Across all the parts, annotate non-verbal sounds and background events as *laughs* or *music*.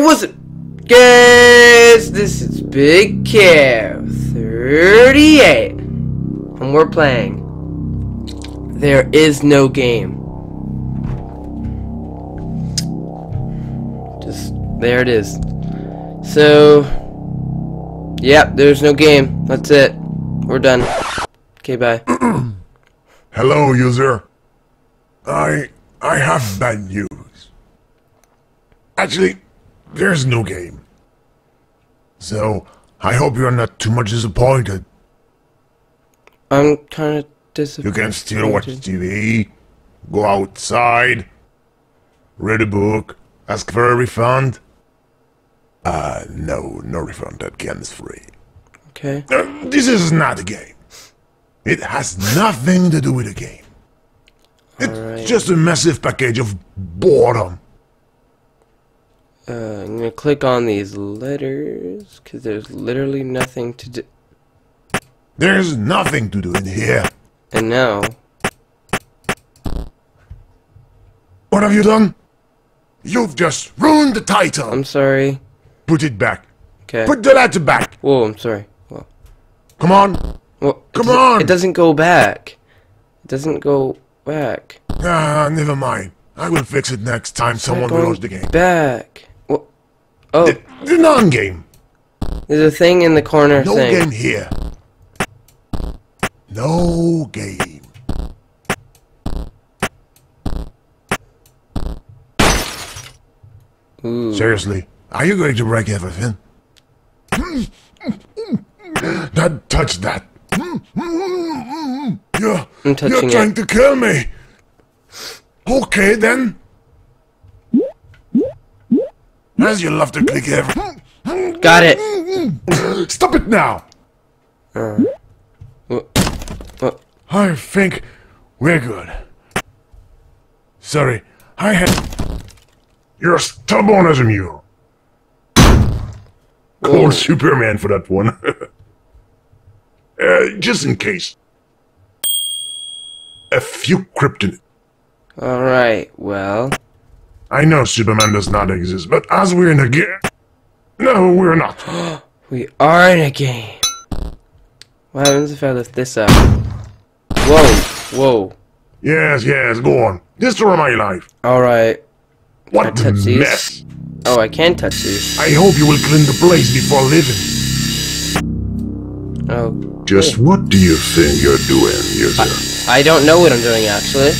what's up, guys? This is Big Cow 38, and we're playing. There is no game. Just there it is. So, yep, there's no game. That's it. We're done. Okay, bye. *clears throat* Hello, user. I I have bad news. Actually, there's no game. So, I hope you're not too much disappointed. I'm kind of disappointed. You can still watch TV, go outside, read a book, ask for a refund. Uh, no, no refund. That game is free. Okay. Uh, this is not a game. It has nothing to do with a game. It's Alright. just a massive package of boredom. Uh, I'm gonna click on these letters because there's literally nothing to do. There's nothing to do in here. And now, What have you done? You've just ruined the title. I'm sorry. Put it back. Okay. Put the letter back. Whoa, I'm sorry. Whoa. Come on. Well, it Come doesn't- on! It doesn't go back. It doesn't go back. Ah, never mind. I will fix it next time someone Going reloads the game. Back. Oh, The, the non-game. there's a thing in the corner No game here. No game. Ooh. Seriously, are you going to break everything? Not touch that. You're, you're it. trying to kill me. Okay then. As you love to click everything. Got it. Stop it now. Uh, wha- I think we're good. Sorry, I had. You're stubborn as a mule. Call Superman for that one. *laughs* uh, just in case. A few kryptonite. All right. Well, I know Superman does not exist, but as we're in a game. No, we're not. *gasps* we are in a game. What happens if I lift this up? Whoa. Whoa. yes, yes, go on. Destroy my life. All right. What I these? mess. Oh, I can touch these. I hope you will clean the place before leaving. Oh, Just what do you think you're doing, user? I don't know what I'm doing actually.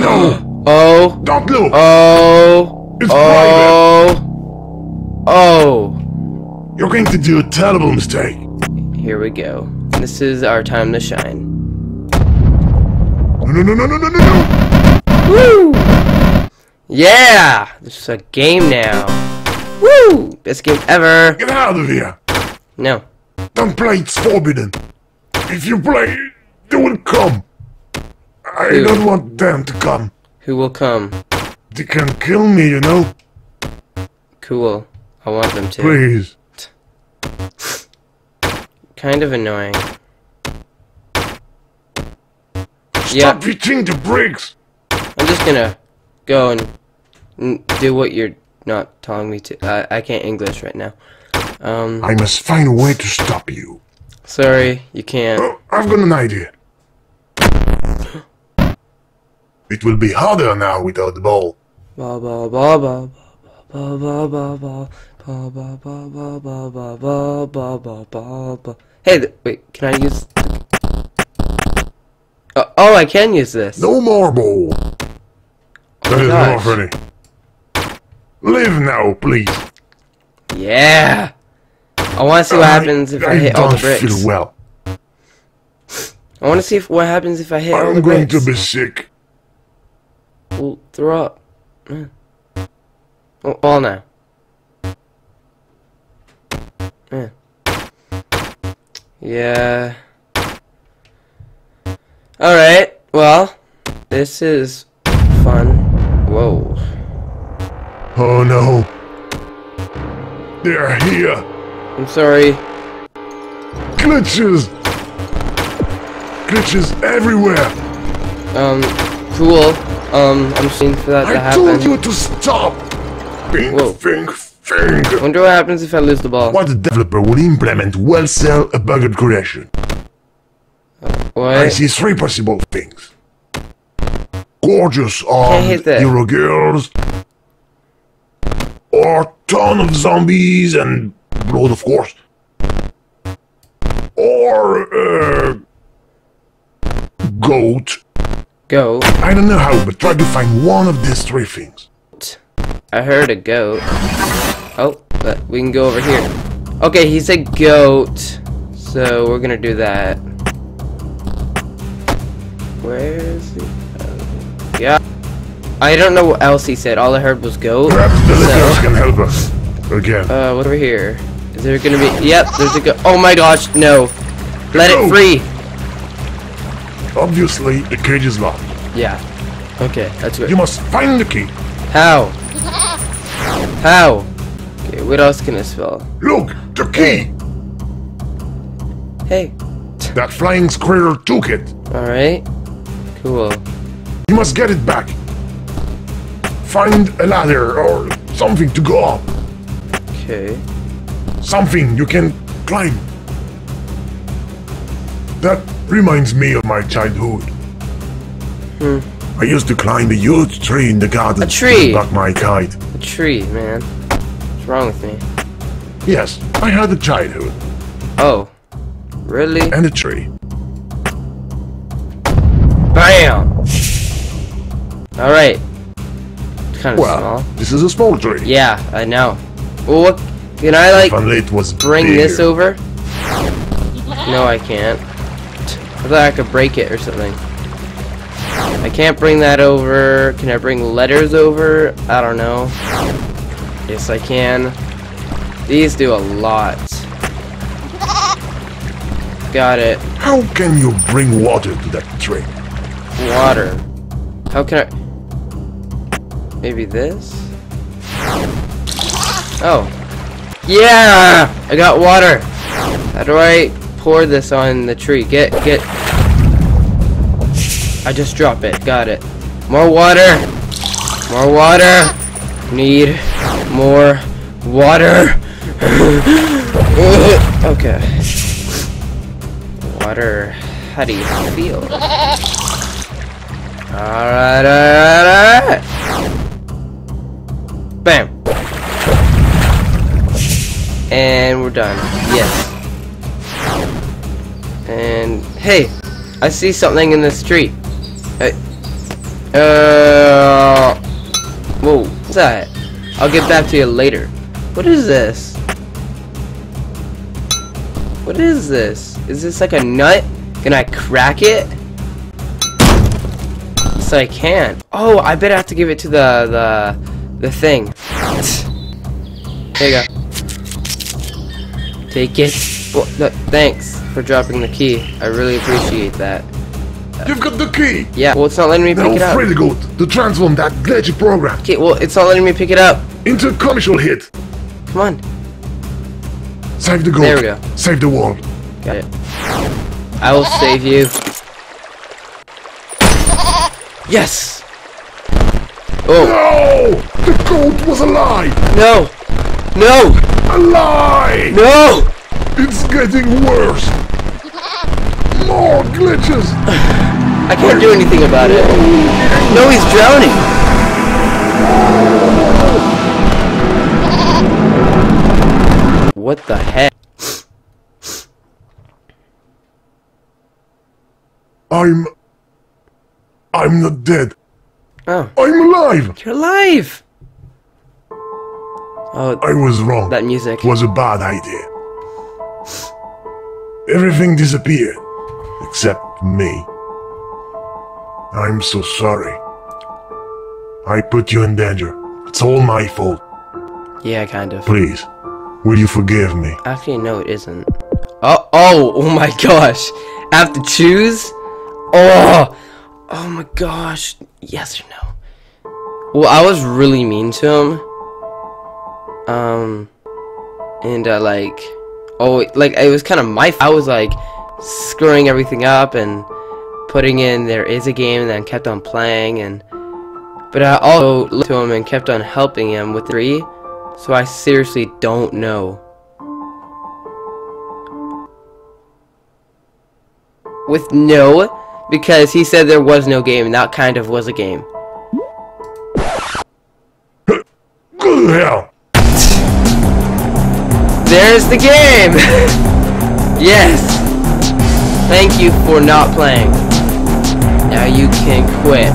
No! *gasps* *gasps* Oh. Don't look! Oh. It's private! Oh. Oh. You're going to do a terrible mistake. Here we go. This is our time to shine. No, no, no, no, no, no, no, no! Woo! Yeah! This is a game now. Woo! Best game ever. Get out of here! No. Don't play, it's forbidden. If you play, they will come. I Who? don't want them to come. Who will come? They can kill me, you know? Cool. I want them to. Please. *sniffs* Kind of annoying. Stop hitting the bricks! I'm just gonna go and do what you're not telling me to. I, I can't English right now. Um, I must find a way to stop you. sorry, you can't. Oh, I've got an idea. It will be harder now without the ball. Ba ba ba ba ba ba ba ba ba ba ba ba ba ba ba ba ba ba ba. Hey, wait, can I use? Oh, oh, I can use this. No more ball. Oh That gosh. more funny. Live now, please. Yeah. I want to see what happens if I, hit all the don't feel well. I want to see if, what happens if I hit all the I'm going to be sick. Throw up. Yeah. Oh, all now. Yeah. Yeah. Alright, well, this is fun. Whoa. Oh no. They're here. I'm sorry. Glitches. Glitches everywhere. Um, cool. Um, I'm waiting for that to I told you to stop. Think, Whoa. think. Wonder what happens if I lose the ball. What developer will implement will sell a bugged creation? I What? see three possible things. Gorgeous armed hero girls, or ton of zombies and blood, of course, or uh, goat. Goat. I don't know how, but try to find one of these three things. I heard a goat. Oh, but we can go over here. Okay, he said goat. So we're gonna do that. Where is he? Oh, yeah. I don't know what else he said. All I heard was goat. Perhaps the So, can help us again. uh, what over here? Is there gonna be? Yep, there's a goat. Oh my gosh, no! Let it free. Obviously, the cage is locked. Yeah. Okay, that's good. You must find the key. How? How? Okay, what else can I spell? Look, the key. Hey. That flying squirrel took it. Alright. Cool. You must get it back. Find a ladder or something to go up. Okay. Something you can climb. That reminds me of my childhood. Hmm. I used to climb a huge tree in the garden A tree? to block my kite. A tree, man. What's wrong with me? Yes, I had a childhood Oh. Really? and a tree. BAM! Alright. Kind of Well, small. this is a small tree. Yeah, I know. Well, what? Can I, like, If only it was bring bigger. this over? No, I can't. I thought I could break it or something. I can't bring that over. Can I bring letters over? I don't know. Yes, I can. These do a lot. Got it. How can you bring water to that tree? Water. How can I... Maybe this? Oh. Yeah! I got water! How do I pour this on the tree? Get, get... I just drop it. Got it. More water! More water! Need more water! *laughs* okay. Water. How do you feel? Alright, alright, alright! Bam! And we're done. Yes. And, hey! I see something in the street. Hey. Uh... Whoa, what's that? I'll get back to you later. What is this? What is this? Is this like a nut? Can I crack it? Yes, I can. Oh, I bet I have to give it to the the the thing. There you go. Take it. No, thanks for dropping the key. I really appreciate that. You've got the key! Yeah. Well, it's not letting me pick it Now up. free the goat to transform that glitchy program Okay. Well, it's not letting me pick it up. into a commercial hit. Come on. Save the goat. There we go. Save the world. Got it. I will save you. Yes. Oh No! The goat was alive! no! No! Alive! No! It's getting worse! More glitches! *sighs* I can't do anything about it. No, he's drowning. *laughs* What the heck? I'm. I'm not dead. Oh, I'm alive! you're alive. Oh, I was wrong. that music. was a bad idea. Everything disappeared. Except me. I'm so sorry. I put you in danger. It's all my fault. Yeah, kind of. Please, will you forgive me? Actually, no, it isn't. Oh, oh, oh my gosh. I have to choose? Oh, oh my gosh. Yes or no? Well, I was really mean to him. Um, and uh, like, oh, like it was kind of my. I was like screwing everything up and putting in there is a game and then kept on playing and But I also looked to him and kept on helping him with three, so I seriously don't know. With no, because he said there was no game, and that kind of was a game. There's the game! *laughs* yes! Thank you for not playing. Now you can quit.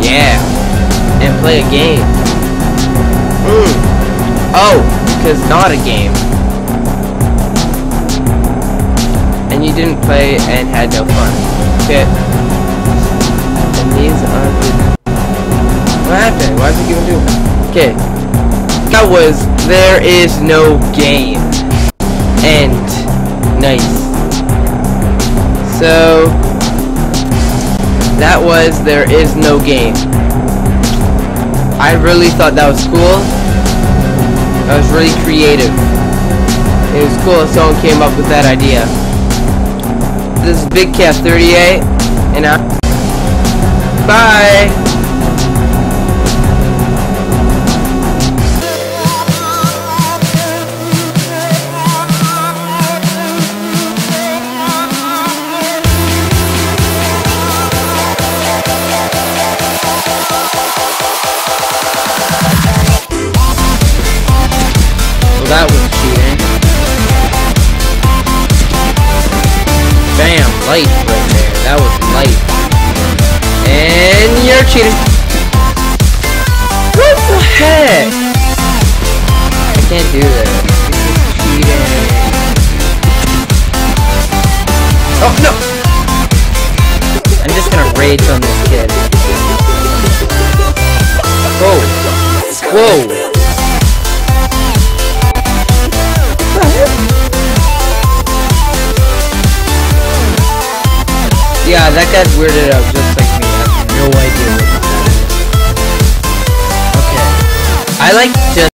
Yeah. And play a game. Mm. Oh, because not a game. And you didn't play and had no fun. Okay. And these are the... What happened? Why is it giving two? Okay. That was There is no game. And nice. So that was There is no game. I really thought that was cool. That was really creative. It was cool someone came up with that idea. This is Big Cow 38, and I. Bye! That was cheating. Bam, light right there. That was light. And you're cheating. What the heck? I can't do this. This is cheating. Oh, no! I'm just gonna rage on this kid. Whoa. Whoa. Yeah, that guy's weirded out just like me. I have no idea. Okay. I like just